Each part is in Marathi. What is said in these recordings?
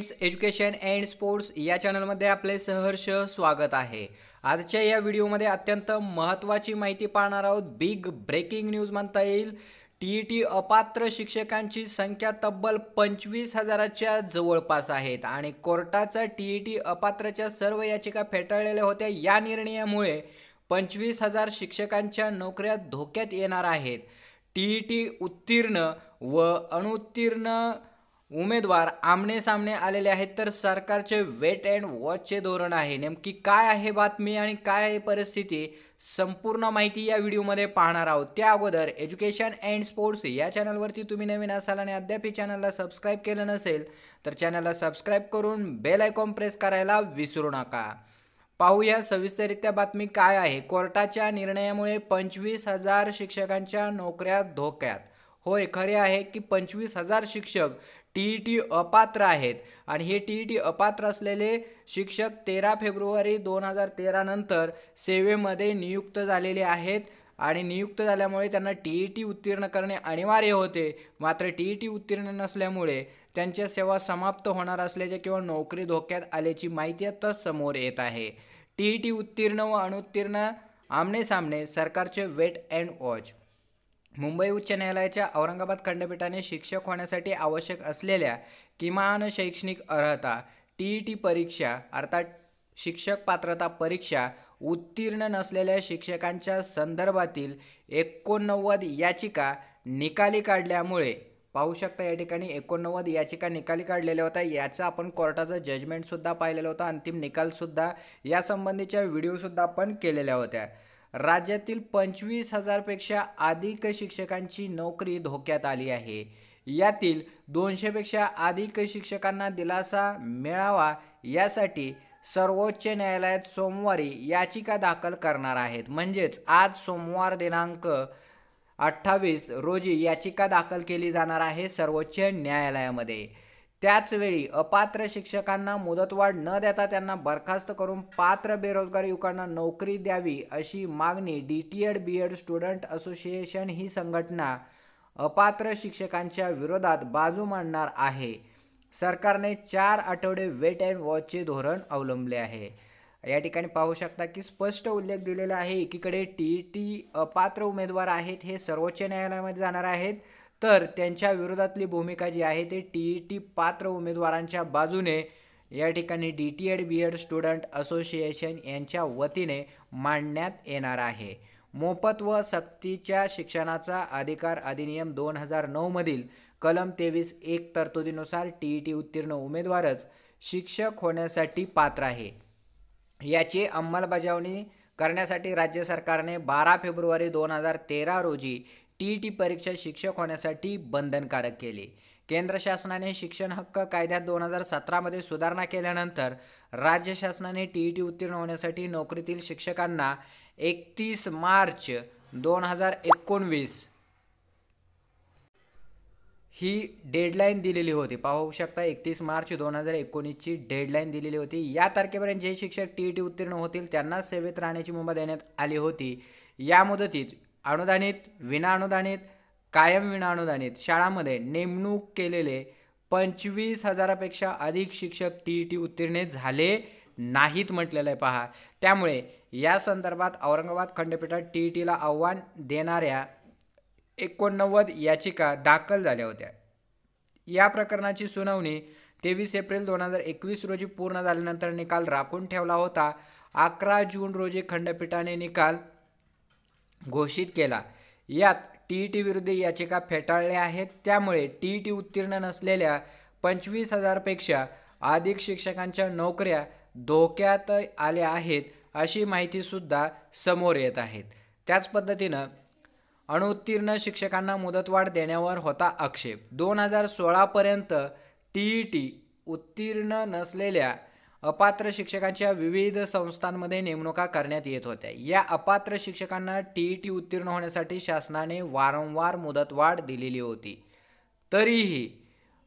एज्युकेशन अँड स्पोर्ट्स या चॅनलमध्ये आपले सहर्ष स्वागत आहे. आजच्या या व्हिडिओमध्ये अत्यंत महत्त्वाची माहिती पाहणार आहोत. बिग ब्रेकिंग न्यूज म्हणता येईल. टी ई टी अपात्र शिक्षकांची संख्या तब्बल पंचवीस हजाराच्या जवळपास आहेत. आणि कोर्टाचा टी ई टी अपात्रच्या सर्व याचिका फेटाळलेल्या होत्या. या निर्णयामुळे पंचवीस हजार शिक्षकांच्या नोकऱ्या धोक्यात येणार आहेत. टी ई टी उत्तीर्ण व अनुत्तीर्ण उमेदवार आमने सामने आलेले आहेत तर सरकारचे वेट अँड वॉचचे धोरण आहे. नेमकी काय आहे बातमी आणि काय आहे परिस्थिती संपूर्ण माहिती या व्हिडिओमध्ये पाहणार आहोत. त्या अगोदर एज्युकेशन अँड स्पोर्ट्स या चॅनलवरती तुम्ही नवीन असाल आणि अद्याप चॅनलला सबस्क्राईब केलं नसेल तर चॅनलला सबस्क्राईब करून बेल आयकॉन प्रेस करायला विसरू नका. पाहूया सविस्तररित्या बातमी काय आहे. कोर्टाच्या निर्णयामुळे पंचवीस हजार शिक्षकांच्या नोकऱ्या धोक्यात. होय खरे आहे की पंचवीस हजार शिक्षक टी ई टी अपात्र आहेत. आणि हे टी ई टी अपात्र असलेले शिक्षक तेरा फेब्रुवारी दोन हजार तेरानंतर सेवेमध्ये नियुक्त झालेले आहेत. आणि नियुक्त झाल्यामुळे त्यांना टी ई टी उत्तीर्ण करणे अनिवार्य होते. मात्र टी ई टी उत्तीर्ण नसल्यामुळे त्यांच्या सेवा समाप्त होणार असल्याचे किंवा नोकरी धोक्यात आल्याची माहिती आता समोर येत आहे. टी ई टी उत्तीर्ण व अनुत्तीर्ण आमने सामने सरकारचे वेट अँड वॉच. मुंबई उच्च न्यायालयाच्या औरंगाबाद खंडपीठाने शिक्षक होण्यासाठी आवश्यक असलेल्या किमान शैक्षणिक अर्हता टी ई टी परीक्षा अर्थात शिक्षक पात्रता परीक्षा उत्तीर्ण नसलेल्या शिक्षकांच्या संदर्भातील एकोणनव्वद याचिका निकाली काढल्यामुळे पाहू शकता या ठिकाणी एकोणनव्वद याचिका निकाली काढलेल्या होत्या. याचा आपण कोर्टाचं जजमेंटसुद्धा पाहिलेलं होता. अंतिम निकालसुद्धा यासंबंधीच्या व्हिडिओसुद्धा आपण केलेल्या होत्या. राज्यातील पंचवीस हजारपेक्षा अधिक शिक्षकांची नोकरी धोक्यात आली आहे. यातील दोनशेपेक्षा अधिक शिक्षकांना दिलासा मिळावा यासाठी सर्वोच्च न्यायालयात सोमवारी याचिका दाखल करणार आहेत. म्हणजेच आज सोमवार दिनांक अठ्ठावीस रोजी याचिका दाखल केली जाणार आहे सर्वोच्च न्यायालयामध्ये. त्याचवेळी अपात्र शिक्षकांना मुदतवाढ न देता त्यांना बरखास्त करून पात्र बेरोजगार युवकांना नोकरी द्यावी अशी मागणी D T Ed B Ed student association ही संघटना अपात्र शिक्षकांच्या विरोधात बाजू मांडणार आहे. सरकारने चार आठवडे वेट अँड वॉचचे धोरण अवलंबले आहे. या ठिकाणी पाहू शकता की स्पष्ट उल्लेख दिलेला आहे. एकीकडे टी टी अपात्र उमेदवार आहेत हे सर्वोच्च न्यायालयामध्ये जाणार आहेत. तर त्यांच्या विरोधातली भूमिका जी आहे ते टी ई टी पात्र उमेदवारांच्या बाजूने या ठिकाणी D T Ed B Ed student association यांच्या वतीने मांडण्यात येणार आहे. मोफत व सक्तीच्या शिक्षणाचा अधिकार अधिनियम दोन हजार नऊमधील कलम तेवीस एक तरतुदीनुसार टी ई टी उत्तीर्ण उमेदवारच शिक्षक होण्यासाठी पात्र आहे. याची अंमलबजावणी करण्यासाठी राज्य सरकारने बारा फेब्रुवारी दोन हजार तेरा रोजी ई टी परीक्षा शिक्षक होण्यासाठी बंधनकारक केली. केंद्र शासनाने शिक्षण हक्क कायद्यात दोन हजार सतरामध्ये सुधारणा केल्यानंतर राज्य शासनाने टी ई टी उत्तीर्ण होण्यासाठी नोकरीतील शिक्षकांना एकतीस मार्च दोन हजार एकोणवीस ही डेडलाईन दिलेली होती. पाहू शकता एकतीस मार्च दोन हजार एकोणीसची डेडलाईन दिलेली होती. या तारखेपर्यंत जे शिक्षक टी ई टी उत्तीर्ण होतील त्यांना सेवेत राहण्याची मुभा देण्यात आली होती. या मुदतीत अनुदानित विनाअनुदानित कायम विनाअनुदानित शाळांमध्ये नेमणूक केलेले पंचवीस हजारापेक्षा अधिक शिक्षक टी ई टी उत्तीर्ण झाले नाहीत म्हटलेलं आहे पहा. त्यामुळे या संदर्भात औरंगाबाद खंडपीठात टी ई टीला आव्हान देणाऱ्या एकोणनव्वद याचिका दाखल झाल्या होत्या. या प्रकरणाची सुनावणी तेवीस एप्रिल दोन हजार एकवीस रोजी पूर्ण झाल्यानंतर निकाल राखून ठेवला होता. अकरा जून रोजी खंडपीठाने निकाल घोषित केला. यात टी ई टी विरुद्ध याचिका फेटाळल्या आहेत. त्यामुळे टी ई टी उत्तीर्ण नसलेल्या पंचवीस हजारपेक्षा अधिक शिक्षकांच्या नोकऱ्या धोक्यात आल्या आहेत अशी माहितीसुद्धा समोर येत आहेत त्याच पद्धतीनं अणुत्तीर्ण शिक्षकांना मुदतवाढ देण्यावर होता आक्षेप. दोन हजार सोळापर्यंत टी ई टी उत्तीर्ण नसलेल्या अपात्र शिक्षकांच्या विविध संस्थांमध्ये नेमणुका करण्यात येत होत्या. या अपात्र शिक्षकांना टी ई टी उत्तीर्ण होण्यासाठी शासनाने वारंवार मुदतवाढ दिलेली होती. तरीही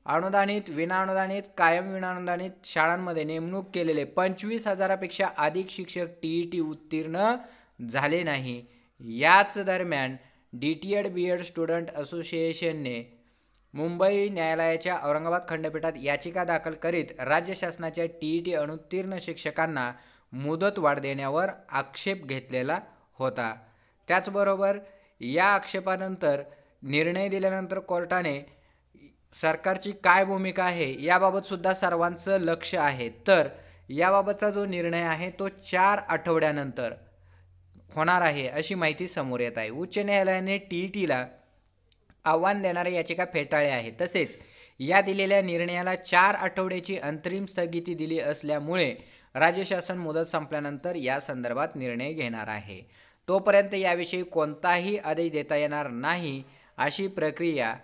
अनुदानित विनाअनुदानित कायम विनाअनुदानित शाळांमध्ये नेमणूक केलेले पंचवीस हजारापेक्षा अधिक शिक्षक टी ई टी उत्तीर्ण झाले नाही. याच दरम्यान D T Ed B Ed student असोसिएशनने मुंबई न्यायालयाच्या औरंगाबाद खंडपीठात याचिका दाखल करीत राज्य शासनाच्या टी ई टी अनुत्तीर्ण शिक्षकांना मुदत वाढ देण्यावर आक्षेप घेतलेला होता. त्याचबरोबर या आक्षेपानंतर निर्णय दिल्यानंतर कोर्टाने सरकारची काय भूमिका आहे याबाबतसुद्धा सर्वांचं लक्ष आहे. तर याबाबतचा जो निर्णय आहे तो चार आठवड्यानंतर होणार आहे अशी माहिती समोर येत आहे. उच्च न्यायालयाने टी ई टीला आव्हान देणाऱ्या याचिका फेटाळल्या आहेत. तसेच या दिलेल्या निर्णयाला चार आठवड्याची अंतरिम स्थगिती दिली असल्यामुळे राज्य शासन मुदत संपल्यानंतर या संदर्भात निर्णय घेणार आहे. तोपर्यंत याविषयी कोणताही आदेश देता येणार नाही अशी प्रक्रिया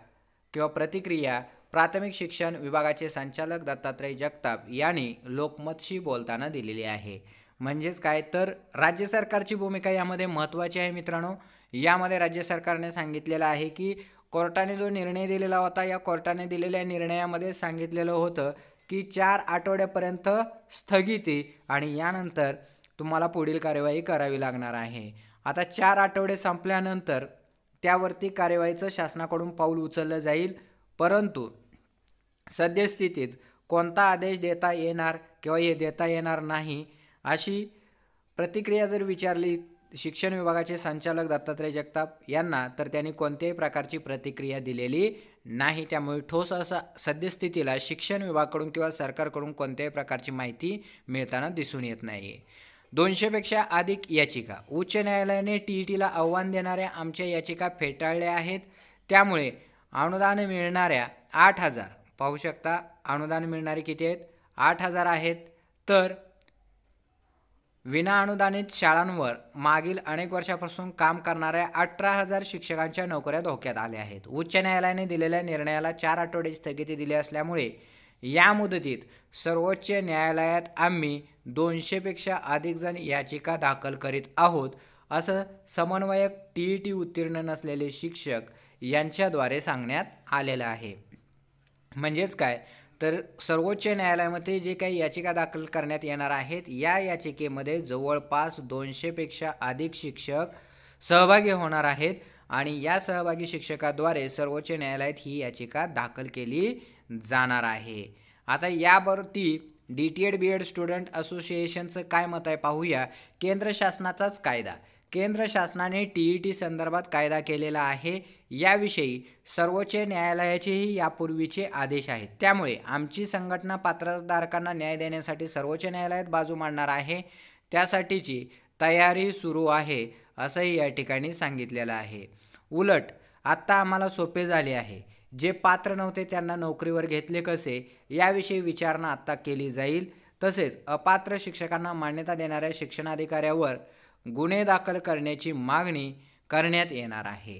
किंवा प्रतिक्रिया प्राथमिक शिक्षण विभागाचे संचालक दत्तात्रय जगताप यांनी लोकमतशी बोलताना दिलेली आहे. म्हणजेच काय? तर राज्य सरकारची भूमिका यामध्ये महत्त्वाची आहे मित्रांनो. यामध्ये राज्य सरकारने सांगितलेलं आहे की कोर्टाने जो निर्णय दिलेला होता या कोर्टाने दिलेल्या निर्णयामध्ये सांगितलेलं होतं की चार आठवड्यापर्यंत स्थगिती आणि यानंतर तुम्हाला पुढील कार्यवाही करावी लागणार आहे. आता चार आठवडे संपल्यानंतर त्यावरती कार्यवाहीचं शासनाकडून पाऊल उचललं जाईल परंतु सद्यस्थितीत कोणता आदेश देता येणार किंवा हे देता येणार नाही अशी प्रतिक्रिया जर विचारली शिक्षण विभागाचे संचालक दत्तात्रय जगताप यांना तर त्यांनी कोणत्याही प्रकारची प्रतिक्रिया दिलेली नाही. त्यामुळे ठोस असा सद्यस्थितीला शिक्षण विभागाकडून किंवा सरकारकडून कोणत्याही प्रकारची माहिती मिळताना दिसून येत नाही. दोनशेपेक्षा अधिक याचिका. उच्च न्यायालयाने टी ई टीला आव्हान देणाऱ्या आमच्या याचिका फेटाळल्या आहेत. त्यामुळे अनुदान मिळणाऱ्या आठ हजार पाहू शकता अनुदान मिळणारे किती आहेत? आठ हजार आहेत. तर विनाअनुदानित शाळांवर मागील अनेक वर्षापासून काम करणाऱ्या अठरा हजार शिक्षकांच्या नोकऱ्या धोक्यात आल्या आहेत. उच्च न्यायालयाने दिलेल्या निर्णयाला चार आठवड्याची स्थगिती दिली असल्यामुळे या मुदतीत सर्वोच्च न्यायालयात आम्ही दोनशेपेक्षा अधिक जण याचिका दाखल करीत आहोत असं समन्वयक टी ई टी उत्तीर्ण नसलेले शिक्षक यांच्याद्वारे सांगण्यात आलेलं आहे. म्हणजेच काय? तर सर्वोच्च न्यायालयामध्ये जे काही याचिका दाखल करण्यात येणार आहेत या याचिकेमध्ये जवळपास दोनशेपेक्षा अधिक शिक्षक सहभागी होणार आहेत आणि या सहभागी शिक्षकाद्वारे सर्वोच्च न्यायालयात ही याचिका दाखल केली जाणार आहे. आता यावरती D T Ed B Ed student असोसिएशनचं काय मत आहे पाहूया. केंद्र शासनाचाच कायदा. केंद्र शासनाने टी ई टी संदर्भात कायदा केलेला आहे. याविषयी सर्वोच्च न्यायालयाचेही यापूर्वीचे आदेश आहेत. त्यामुळे आमची संघटना पात्रधारकांना न्याय देण्यासाठी सर्वोच्च न्यायालयात बाजू मांडणार आहे. त्यासाठीची तयारी सुरू आहे असंही या ठिकाणी सांगितलेलं आहे. उलट आत्ता आम्हाला सोपे झाले आहे. जे पात्र नव्हते त्यांना नोकरीवर घेतले कसे याविषयी विचारणा आत्ता केली जाईल. तसेच अपात्र शिक्षकांना मान्यता देणाऱ्या शिक्षणाधिकाऱ्यावर गुन्हे दाखल करण्याची मागणी करण्यात येणार आहे.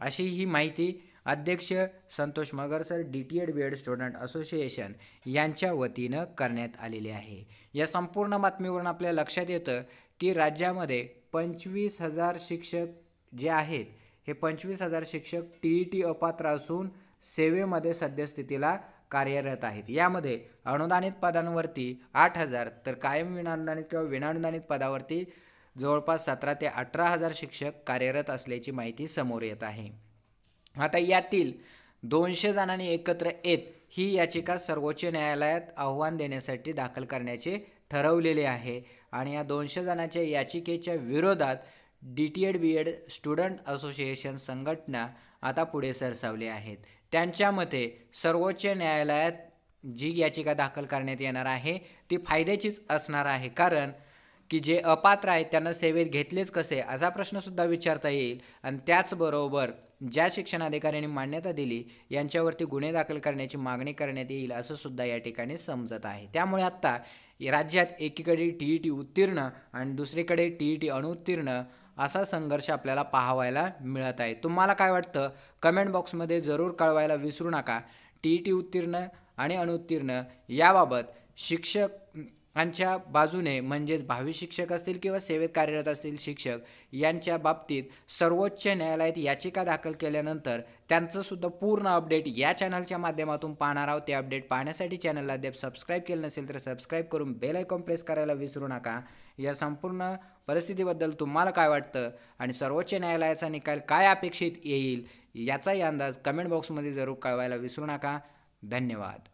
अशी ही माहिती अध्यक्ष Santosh Magar sir D T Ed B Ed student association यांच्या वतीनं करण्यात आलेली आहे. या संपूर्ण बातमीवरून आपल्या लक्षात येतं की राज्यामध्ये पंचवीस हजार शिक्षक जे आहेत हे पंचवीस हजार शिक्षक टी ई टी अपात्र असून सेवेमध्ये सद्यस्थितीला कार्यरत आहेत. यामध्ये अनुदानित पदांवरती आठ हजार तर कायम विनानुदानित किंवा विनानुदानित पदावरती जवळपास सतरा ते अठरा हजार शिक्षक कार्यरत असल्याची माहिती समोर येत आहे. आता यातील दोनशे जणांनी एकत्र येत ही याचिका सर्वोच्च न्यायालयात आव्हान देण्यासाठी दाखल करण्याचे ठरवलेले आहे आणि या दोनशे जणांच्या याचिकेच्या विरोधात D T Ed B Ed student association संघटना आता पुढे सरसावली आहेत. त्यांच्या मते सर्वोच्च न्यायालयात जी याचिका दाखल करण्यात येणार आहे ती फायद्याचीच असणार आहे कारण की जे अपात्र आहेत त्यांना सेवेत घेतलेच कसे? असा प्रश्नसुद्धा विचारता येईल. आणि त्याचबरोबर ज्या शिक्षणाधिकाऱ्यांनी मान्यता दिली यांच्यावरती गुन्हे दाखल करण्याची मागणी करण्यात येईल असं सुद्धा या ठिकाणी समजत आहे. त्यामुळे आत्ता राज्यात एकीकडे टी ई टी उत्तीर्ण आणि दुसरीकडे टी ई टी अनुत्तीर्ण असा संघर्ष आपल्याला पाहावायला मिळत आहे. तुम्हाला काय वाटतं? कमेंट बॉक्समध्ये जरूर कळवायला विसरू नका. टी ई टी उत्तीर्ण आणि अनुत्तीर्ण याबाबत शिक्षक शिक्षकांच्या बाजूने म्हणजेच भावी शिक्षक असतील किंवा सेवेत कार्यरत असतील शिक्षक यांच्या बाबतीत सर्वोच्च न्यायालयात याचिका दाखल केल्यानंतर त्यांचंसुद्धा पूर्ण अपडेट या चॅनलच्या माध्यमातून पाहणार आहोत. ते अपडेट पाहण्यासाठी चॅनलला अद्याप सबस्क्राईब केलं नसेल तर सबस्क्राईब करून बेल आयकॉन प्रेस करायला विसरू नका. या संपूर्ण परिस्थितीबद्दल तुम्हाला काय वाटतं आणि सर्वोच्च न्यायालयाचा निकाल काय अपेक्षित येईल याचाही अंदाज कमेंट बॉक्समध्ये जरूर कळवायला विसरू नका. धन्यवाद.